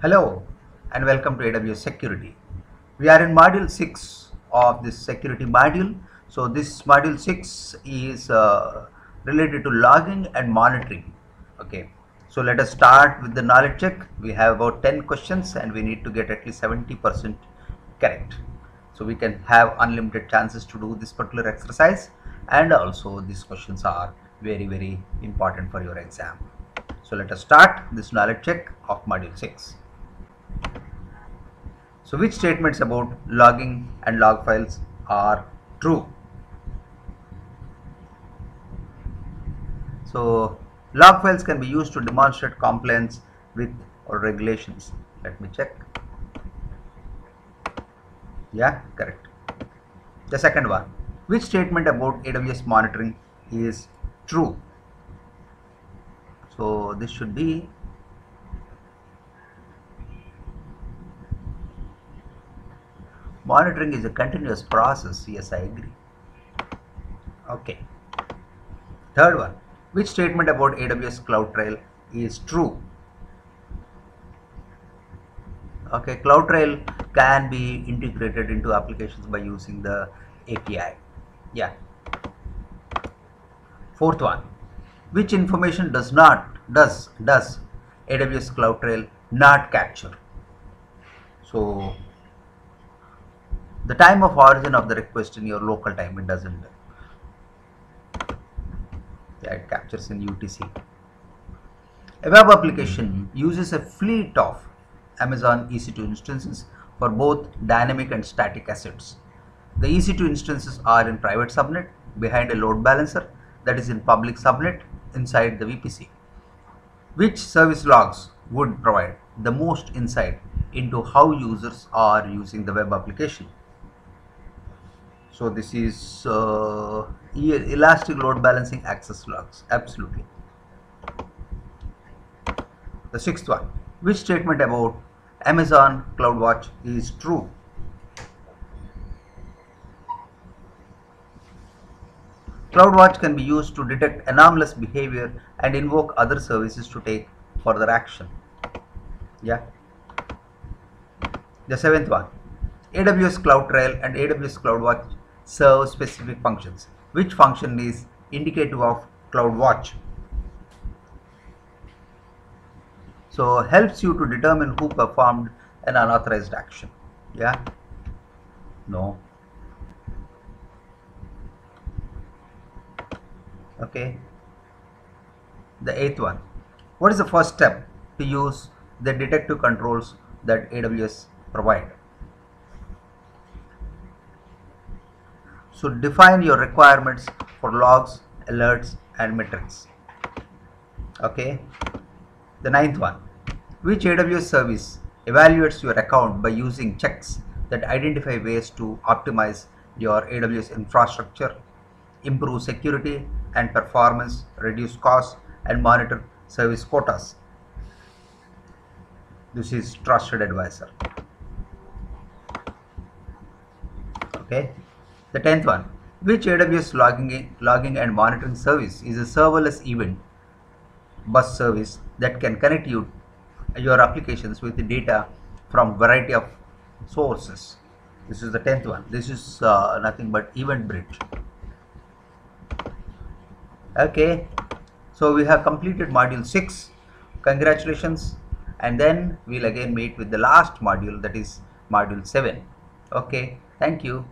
Hello and welcome to AWS Security. We are in module 6 of this security module. So this module 6 is uh, related to logging and monitoring. Okay. So let us start with the knowledge check. We have about 10 questions and we need to get at least 70% correct. So we can have unlimited chances to do this particular exercise and also these questions are very very important for your exam. So let us start this knowledge check of module 6. So which statements about logging and log files are true? So log files can be used to demonstrate compliance with or regulations. Let me check. Yeah, correct. The second one. Which statement about AWS monitoring is true? So this should be monitoring is a continuous process. Yes, I agree. Okay. Third one. Which statement about AWS CloudTrail is true? Okay, CloudTrail can be integrated into applications by using the API. Yeah. Fourth one. Which information does not does does AWS CloudTrail not capture? So the time of origin of the request in your local time it doesn't yeah, it captures in UTC. A web application uses a fleet of Amazon EC2 instances for both dynamic and static assets. The EC2 instances are in private subnet behind a load balancer that is in public subnet inside the VPC. Which service logs would provide the most insight into how users are using the web application? So this is uh, elastic load balancing access logs, absolutely. The sixth one, which statement about Amazon CloudWatch is true? CloudWatch can be used to detect anomalous behavior and invoke other services to take further action. Yeah. The seventh one, AWS CloudTrail and AWS CloudWatch serve specific functions. Which function is indicative of CloudWatch? So helps you to determine who performed an unauthorized action. Yeah? No. Okay. The eighth one. What is the first step to use the detective controls that AWS provide? So define your requirements for logs, alerts and metrics. Okay. The ninth one. Which AWS service evaluates your account by using checks that identify ways to optimize your AWS infrastructure, improve security and performance, reduce costs and monitor service quotas. This is trusted advisor. Okay. The tenth one, which AWS logging, logging and monitoring service is a serverless event bus service that can connect you your applications with the data from variety of sources. This is the tenth one. This is uh, nothing but Event Bridge. Okay, so we have completed module six. Congratulations, and then we'll again meet with the last module that is module seven. Okay, thank you.